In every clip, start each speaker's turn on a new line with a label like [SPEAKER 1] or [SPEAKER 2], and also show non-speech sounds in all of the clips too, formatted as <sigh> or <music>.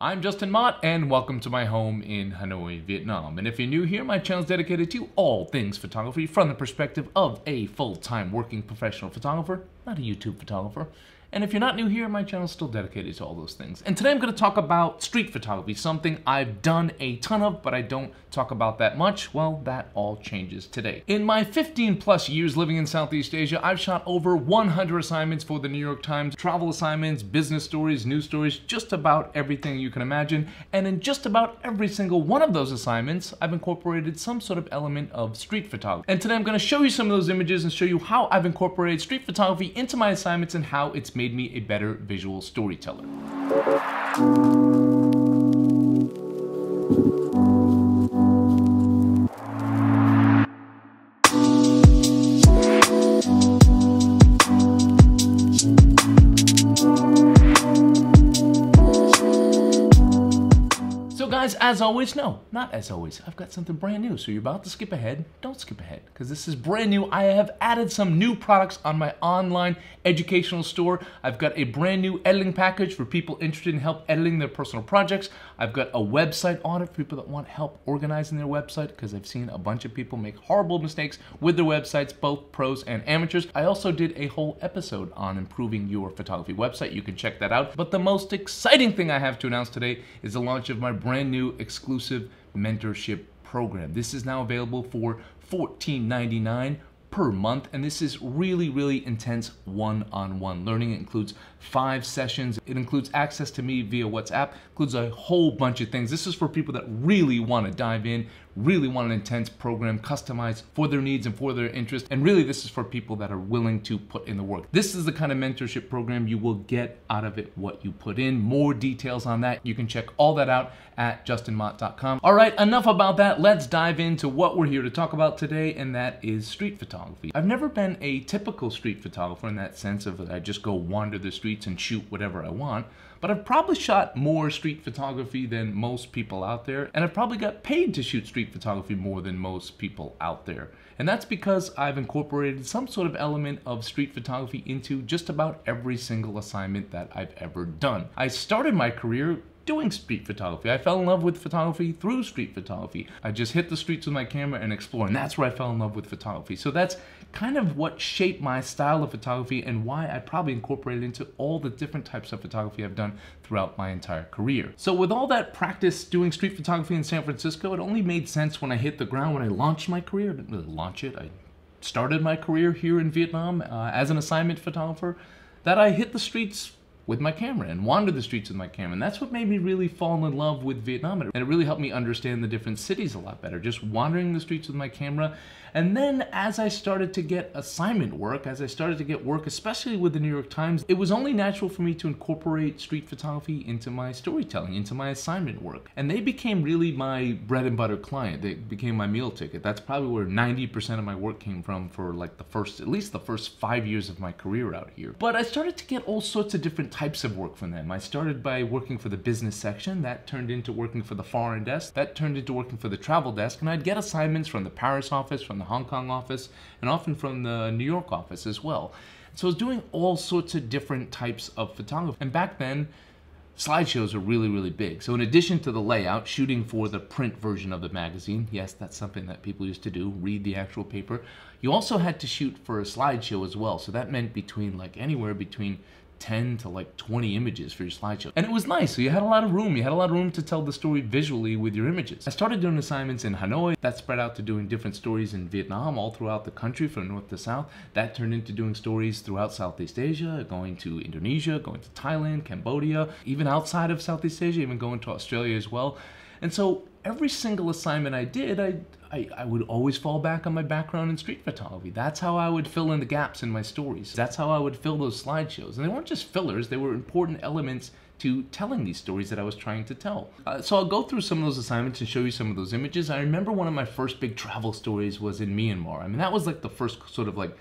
[SPEAKER 1] I'm Justin Mott, and welcome to my home in Hanoi, Vietnam. And if you're new here, my channel is dedicated to all things photography from the perspective of a full-time working professional photographer, not a YouTube photographer. And if you're not new here, my channel is still dedicated to all those things. And today I'm going to talk about street photography, something I've done a ton of, but I don't talk about that much. Well, that all changes today. In my 15 plus years living in Southeast Asia, I've shot over 100 assignments for the New York Times, travel assignments, business stories, news stories, just about everything you can imagine. And in just about every single one of those assignments, I've incorporated some sort of element of street photography. And today I'm going to show you some of those images and show you how I've incorporated street photography into my assignments and how it's made me a better visual storyteller. Guys, as always, no, not as always. I've got something brand new. So you're about to skip ahead. Don't skip ahead because this is brand new. I have added some new products on my online educational store. I've got a brand new editing package for people interested in help editing their personal projects. I've got a website on it for people that want help organizing their website because I've seen a bunch of people make horrible mistakes with their websites, both pros and amateurs. I also did a whole episode on improving your photography website. You can check that out. But the most exciting thing I have to announce today is the launch of my brand new new exclusive mentorship program. This is now available for $14.99 per month and this is really really intense one-on-one learning. It includes five sessions. It includes access to me via whatsapp. Includes a whole bunch of things. This is for people that really want to dive in really want an intense program customized for their needs and for their interest. And really this is for people that are willing to put in the work. This is the kind of mentorship program you will get out of it what you put in. More details on that you can check all that out at justinmott.com all right enough about that. Let's dive into what we're here to talk about today and that is street photography. I've never been a typical street photographer in that sense of I just go wander the streets and shoot whatever I want, but I've probably shot more street photography than most people out there, and I've probably got paid to shoot street photography more than most people out there. And that's because I've incorporated some sort of element of street photography into just about every single assignment that I've ever done. I started my career doing street photography. I fell in love with photography through street photography. I just hit the streets with my camera and explore, and that's where I fell in love with photography. So that's kind of what shaped my style of photography and why I probably incorporated into all the different types of photography I've done throughout my entire career. So with all that practice doing street photography in San Francisco, it only made sense when I hit the ground, when I launched my career. It. I started my career here in Vietnam uh, as an assignment photographer, that I hit the streets with my camera and wander the streets with my camera. And that's what made me really fall in love with Vietnam. And it really helped me understand the different cities a lot better, just wandering the streets with my camera. And then as I started to get assignment work, as I started to get work, especially with the New York Times, it was only natural for me to incorporate street photography into my storytelling, into my assignment work. And they became really my bread and butter client. They became my meal ticket. That's probably where 90% of my work came from for like the first, at least the first five years of my career out here. But I started to get all sorts of different types of work from them. I started by working for the business section, that turned into working for the foreign desk, that turned into working for the travel desk, and I'd get assignments from the Paris office, from the Hong Kong office, and often from the New York office as well. So I was doing all sorts of different types of photography. And back then, slideshows are really, really big. So in addition to the layout, shooting for the print version of the magazine, yes, that's something that people used to do, read the actual paper. You also had to shoot for a slideshow as well. So that meant between like anywhere between 10 to like 20 images for your slideshow. And it was nice. So you had a lot of room. You had a lot of room to tell the story visually with your images. I started doing assignments in Hanoi. That spread out to doing different stories in Vietnam, all throughout the country from north to south. That turned into doing stories throughout Southeast Asia, going to Indonesia, going to Thailand, Cambodia, even outside of Southeast Asia, even going to Australia as well. And so every single assignment I did, I, I, I, would always fall back on my background in street photography. That's how I would fill in the gaps in my stories. That's how I would fill those slideshows. And they weren't just fillers, they were important elements to telling these stories that I was trying to tell. Uh, so I'll go through some of those assignments and show you some of those images. I remember one of my first big travel stories was in Myanmar. I mean, that was like the first sort of like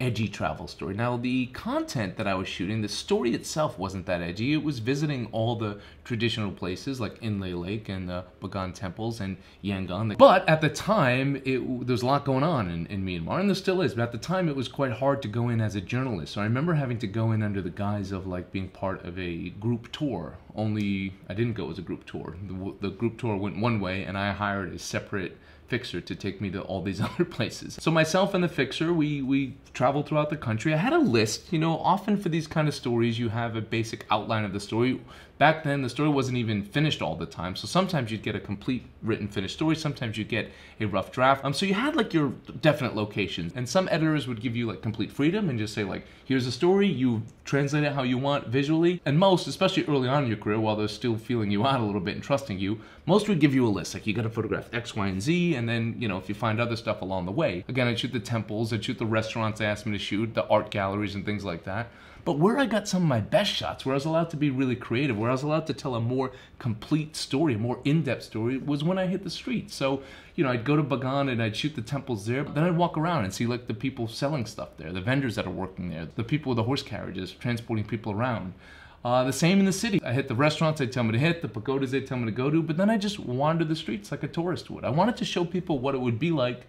[SPEAKER 1] edgy travel story. Now, the content that I was shooting, the story itself wasn't that edgy. It was visiting all the traditional places like Inle Lake and the Bagan temples and Yangon. But at the time, it, there was a lot going on in, in Myanmar, and there still is. But at the time, it was quite hard to go in as a journalist. So I remember having to go in under the guise of like being part of a group tour only I didn't go as a group tour. The, the group tour went one way, and I hired a separate fixer to take me to all these <laughs> other places. So myself and the fixer, we we traveled throughout the country. I had a list, you know, often for these kind of stories you have a basic outline of the story. Back then the story wasn't even finished all the time. So sometimes you'd get a complete written finished story, sometimes you'd get a rough draft. Um so you had like your definite locations. And some editors would give you like complete freedom and just say like here's a story, you translate it how you want visually. And most, especially early on in your career while they're still feeling you out a little bit and trusting you, most would give you a list like you got to photograph X, Y, and Z and then, you know, if you find other stuff along the way. Again, I'd shoot the temples, I'd shoot the restaurants they asked me to shoot, the art galleries and things like that. But where I got some of my best shots, where I was allowed to be really creative, where I was allowed to tell a more complete story, a more in-depth story, was when I hit the streets. So, you know, I'd go to Bagan and I'd shoot the temples there, but then I'd walk around and see like the people selling stuff there, the vendors that are working there, the people with the horse carriages transporting people around. Uh, the same in the city. I hit the restaurants they tell me to hit, the pagodas they tell me to go to, but then I just wander the streets like a tourist would. I wanted to show people what it would be like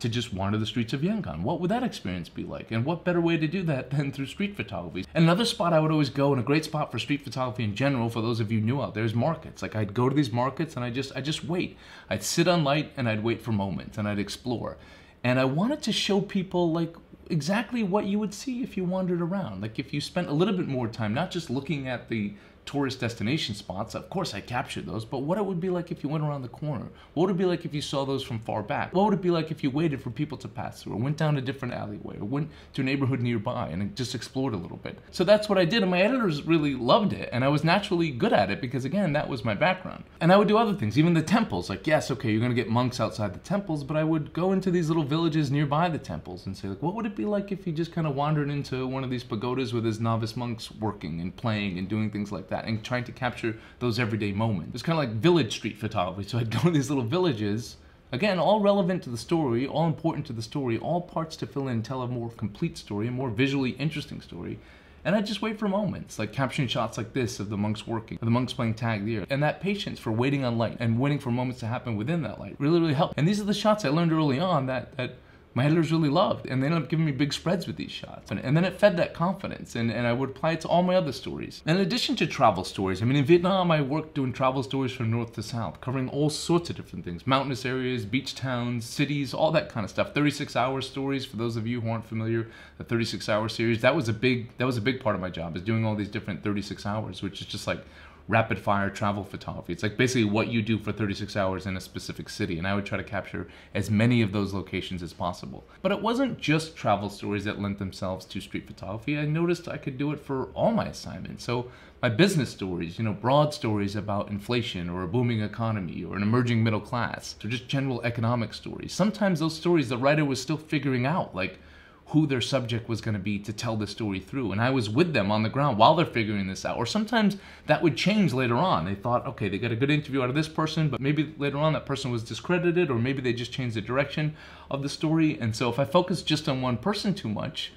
[SPEAKER 1] to just wander the streets of Yangon. What would that experience be like? And what better way to do that than through street photography? And another spot I would always go, and a great spot for street photography in general, for those of you new out there, is markets. Like I'd go to these markets and I just I just wait. I'd sit on light and I'd wait for moments and I'd explore. And I wanted to show people like exactly what you would see if you wandered around. Like if you spent a little bit more time, not just looking at the tourist destination spots. Of course, I captured those, but what it would be like if you went around the corner? What would it be like if you saw those from far back? What would it be like if you waited for people to pass through, or went down a different alleyway, or went to a neighborhood nearby and just explored a little bit? So that's what I did, and my editors really loved it, and I was naturally good at it because, again, that was my background. And I would do other things, even the temples. Like, yes, okay, you're gonna get monks outside the temples, but I would go into these little villages nearby the temples and say, like, what would it be like if you just kind of wandered into one of these pagodas with his novice monks working and playing and doing things like that and trying to capture capture those everyday moments. It's kind of like village street photography. So I'd go to these little villages, again, all relevant to the story, all important to the story, all parts to fill in, and tell a more complete story, a more visually interesting story. And I just wait for moments, like capturing shots like this of the monks working, the monks playing tag there. And that patience for waiting on light and waiting for moments to happen within that light really, really helped. And these are the shots I learned early on that, that my editors really loved, and they ended up giving me big spreads with these shots. And, and, then it fed that confidence, and, and I would apply it to all my other stories. And in addition to travel stories, I mean, in Vietnam, I worked doing travel stories from north to south, covering all sorts of different things mountainous areas, beach towns, cities, all that kind of stuff. 36 hour stories, for those of you who aren't familiar, the 36 hour series, that was a big, that was a big part of my job, is doing all these different 36 hours, which is just like rapid fire travel photography. It's like basically what you do for 36 hours in a specific city, and I would try to capture as many of those locations as possible. But it wasn't just travel stories that lent themselves to street photography. I noticed I could do it for all my assignments. So my business stories, you know, broad stories about inflation or a booming economy or an emerging middle class, or just general economic stories. Sometimes those stories the writer was still figuring out, like who their subject was going to be to tell the story through. And I was with them on the ground while they're figuring this out. Or sometimes that would change later on. They thought, okay, they got a good interview out of this person, but maybe later on that person was discredited, or maybe they just changed the direction of the story. And so if I focused just on one person too much,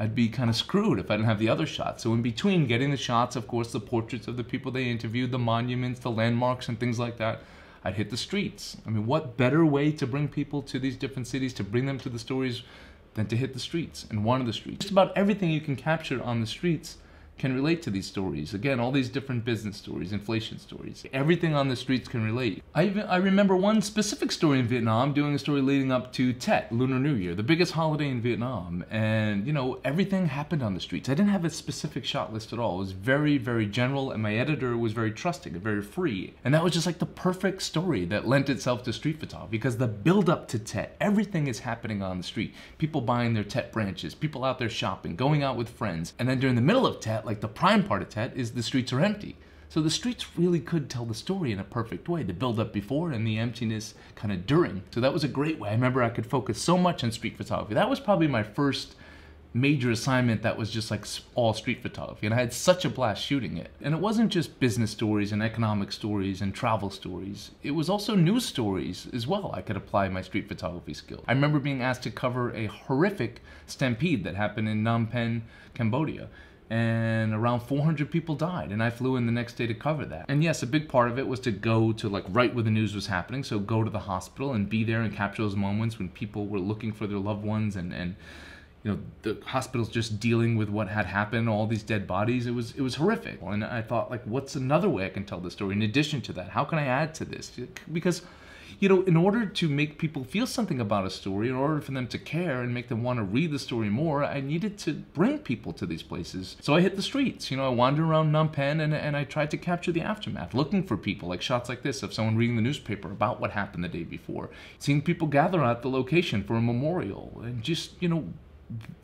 [SPEAKER 1] I'd be kind of screwed if I didn't have the other shots. So in between getting the shots, of course, the portraits of the people they interviewed, the monuments, the landmarks, and things like that, I'd hit the streets. I mean, what better way to bring people to these different cities, to bring them to the stories than to hit the streets and wander the streets. Just about everything you can capture on the streets can relate to these stories. Again, all these different business stories, inflation stories. Everything on the streets can relate. I even, I remember one specific story in Vietnam, doing a story leading up to Tet, Lunar New Year, the biggest holiday in Vietnam. And, you know, everything happened on the streets. I didn't have a specific shot list at all. It was very, very general, and my editor was very trusting and very free. And that was just like the perfect story that lent itself to street photography because the build up to Tet, everything is happening on the street. People buying their Tet branches, people out there shopping, going out with friends. And then during the middle of Tet, like the prime part of Tet is the streets are empty. So the streets really could tell the story in a perfect way, the build up before and the emptiness kind of during. So that was a great way. I remember I could focus so much on street photography. That was probably my first major assignment that was just like all street photography and I had such a blast shooting it. And it wasn't just business stories and economic stories and travel stories. It was also news stories as well. I could apply my street photography skill. I remember being asked to cover a horrific stampede that happened in Phnom Penh, Cambodia and around 400 people died and i flew in the next day to cover that. And yes a big part of it was to go to like right where the news was happening so go to the hospital and be there and capture those moments when people were looking for their loved ones and and you know the hospitals just dealing with what had happened all these dead bodies. It was it was horrific. And i thought like what's another way i can tell the story in addition to that? How can i add to this? Because you know in order to make people feel something about a story in order for them to care and make them want to read the story more i needed to bring people to these places. So i hit the streets you know i wandered around phnom penh and, and i tried to capture the aftermath looking for people like shots like this of someone reading the newspaper about what happened the day before seeing people gather at the location for a memorial and just you know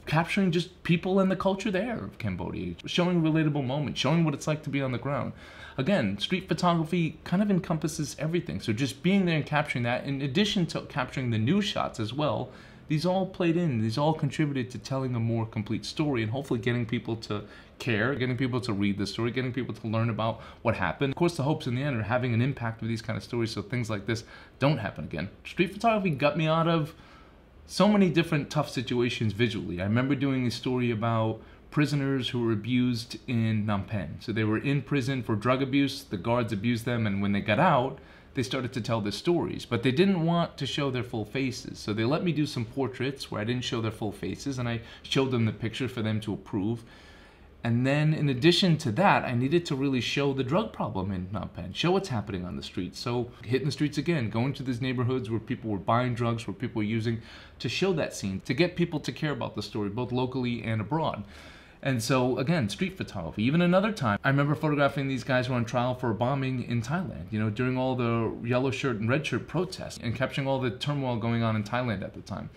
[SPEAKER 1] capturing just people and the culture there of Cambodia, showing relatable moments, showing what it's like to be on the ground. Again, street photography kind of encompasses everything. So just being there and capturing that, in addition to capturing the news shots as well, these all played in, these all contributed to telling a more complete story and hopefully getting people to care, getting people to read the story, getting people to learn about what happened. Of course, the hopes in the end are having an impact with these kind of stories so things like this don't happen again. Street photography got me out of so many different tough situations visually. I remember doing a story about prisoners who were abused in Phnom Penh. So they were in prison for drug abuse, the guards abused them, and when they got out, they started to tell their stories. But they didn't want to show their full faces. So they let me do some portraits where I didn't show their full faces, and I showed them the picture for them to approve. And then in addition to that, I needed to really show the drug problem in Phnom Penh, show what's happening on the streets. So hitting the streets again, going to these neighborhoods where people were buying drugs, where people were using, to show that scene, to get people to care about the story, both locally and abroad. And so again, street photography. Even another time, I remember photographing these guys who were on trial for a bombing in Thailand, you know, during all the yellow shirt and red shirt protests and capturing all the turmoil going on in Thailand at the time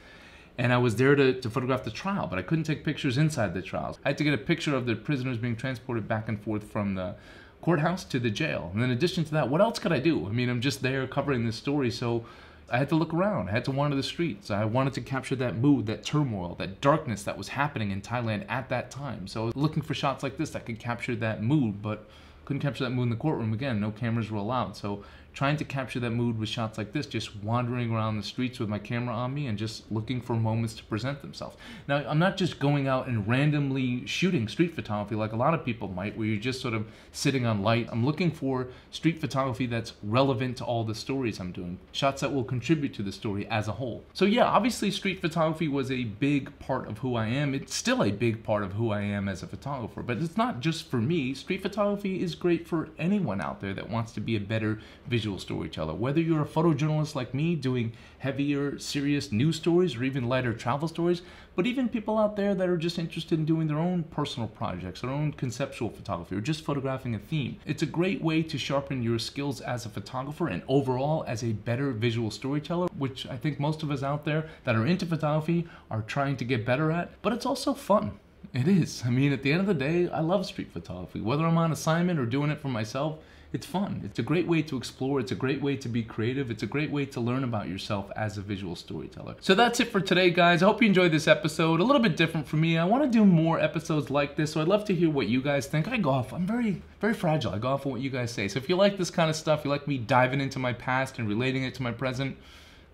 [SPEAKER 1] and I was there to, to photograph the trial, but I couldn't take pictures inside the trials. I had to get a picture of the prisoners being transported back and forth from the courthouse to the jail. And in addition to that, what else could I do? I mean, I'm just there covering this story, so I had to look around. I had to wander the streets. I wanted to capture that mood, that turmoil, that darkness that was happening in Thailand at that time. So looking for shots like this that could capture that mood, but couldn't capture that mood in the courtroom. Again, no cameras were allowed. So trying to capture that mood with shots like this, just wandering around the streets with my camera on me and just looking for moments to present themselves. Now, I'm not just going out and randomly shooting street photography like a lot of people might, where you're just sort of sitting on light. I'm looking for street photography that's relevant to all the stories I'm doing, shots that will contribute to the story as a whole. So yeah, obviously street photography was a big part of who I am. It's still a big part of who I am as a photographer, but it's not just for me. Street photography is great for anyone out there that wants to be a better visual storyteller. Whether you're a photojournalist like me doing heavier, serious news stories or even lighter travel stories, but even people out there that are just interested in doing their own personal projects, their own conceptual photography, or just photographing a theme. It's a great way to sharpen your skills as a photographer and overall as a better visual storyteller, which I think most of us out there that are into photography are trying to get better at, but it's also fun. It is. I mean, at the end of the day, I love street photography. Whether I'm on assignment or doing it for myself, it's fun. It's a great way to explore. It's a great way to be creative. It's a great way to learn about yourself as a visual storyteller. So that's it for today, guys. I hope you enjoyed this episode. A little bit different for me. I want to do more episodes like this, so I'd love to hear what you guys think. I go off. I'm very, very fragile. I go off on what you guys say. So if you like this kind of stuff, you like me diving into my past and relating it to my present,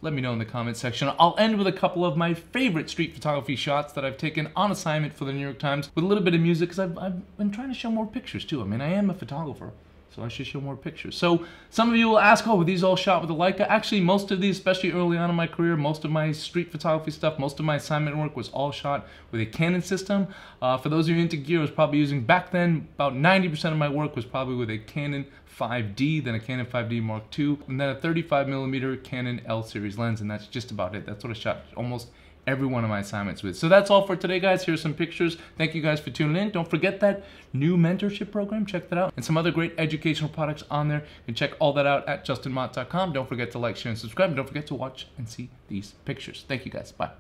[SPEAKER 1] let me know in the comment section. I'll end with a couple of my favorite street photography shots that I've taken on assignment for the New York Times with a little bit of music because I've, I've been trying to show more pictures too. I mean, I am a photographer. So I should show more pictures. So some of you will ask, oh, were these all shot with a Leica? Actually, most of these, especially early on in my career, most of my street photography stuff, most of my assignment work was all shot with a Canon system. Uh, for those of you into gear, I was probably using, back then, about 90% of my work was probably with a Canon 5D, then a Canon 5D Mark II, and then a 35 millimeter Canon L series lens, and that's just about it. That's what I shot almost every one of my assignments with. So that's all for today, guys. Here's some pictures. Thank you guys for tuning in. Don't forget that new mentorship program. Check that out. And some other great educational products on there. Can check all that out at justinmott.com. Don't forget to like, share, and subscribe. And don't forget to watch and see these pictures. Thank you, guys. Bye.